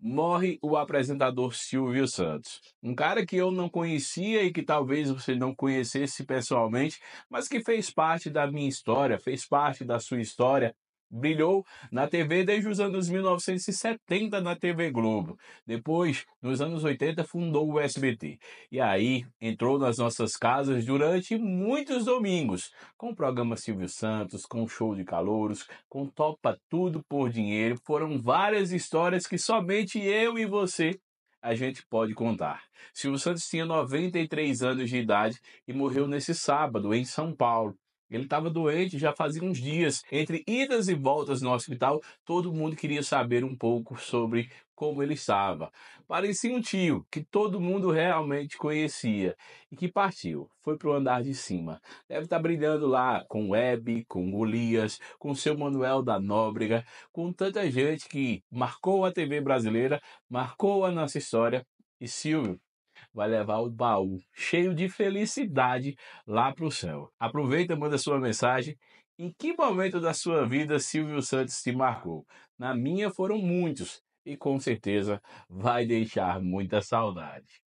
morre o apresentador Silvio Santos. Um cara que eu não conhecia e que talvez você não conhecesse pessoalmente, mas que fez parte da minha história, fez parte da sua história, brilhou na TV desde os anos 1970 na TV Globo. Depois, nos anos 80, fundou o SBT. E aí entrou nas nossas casas durante muitos domingos, com o programa Silvio Santos, com show de calouros, com Topa Tudo por Dinheiro. Foram várias histórias que somente eu e você a gente pode contar. Silvio Santos tinha 93 anos de idade e morreu nesse sábado em São Paulo. Ele estava doente já fazia uns dias. Entre idas e voltas no hospital, todo mundo queria saber um pouco sobre como ele estava. Parecia um tio que todo mundo realmente conhecia e que partiu. Foi para o andar de cima. Deve estar tá brilhando lá com Web, com Golias, com seu Manuel da Nóbrega, com tanta gente que marcou a TV brasileira, marcou a nossa história. E Silvio vai levar o baú cheio de felicidade lá para o céu. Aproveita, manda sua mensagem. Em que momento da sua vida Silvio Santos te marcou? Na minha foram muitos e com certeza vai deixar muita saudade.